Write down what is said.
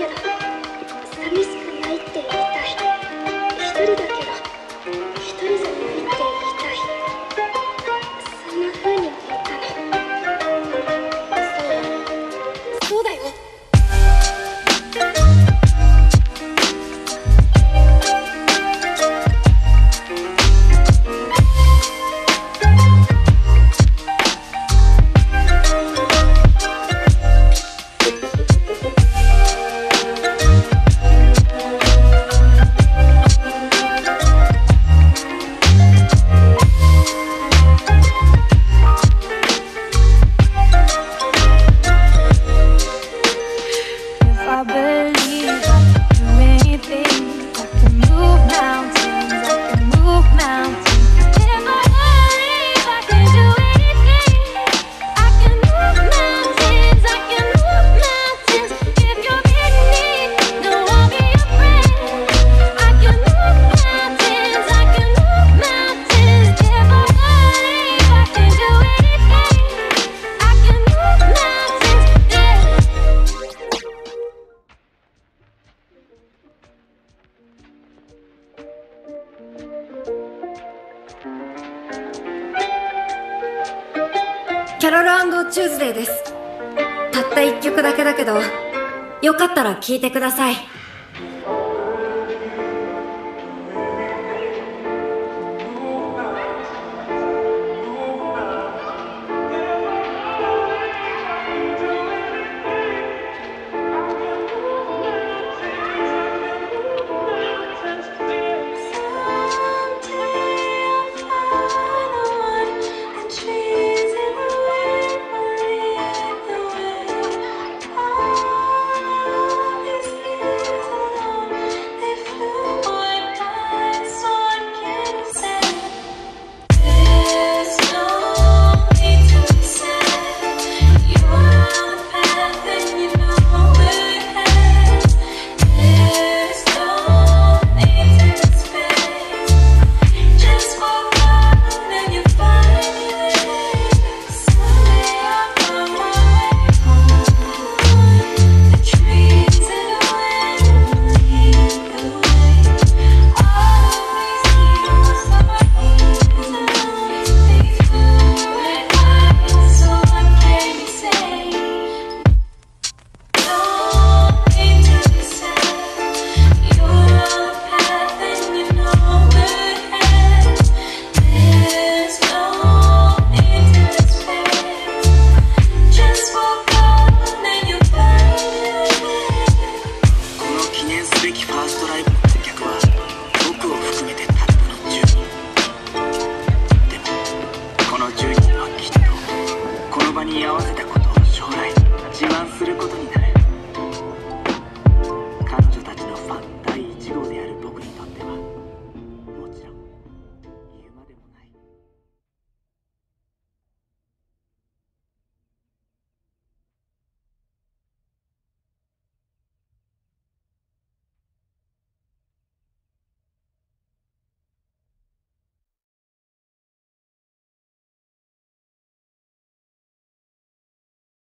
like it. キャロルチューズデーです。たった一曲だけだけどよかったら聴いてください。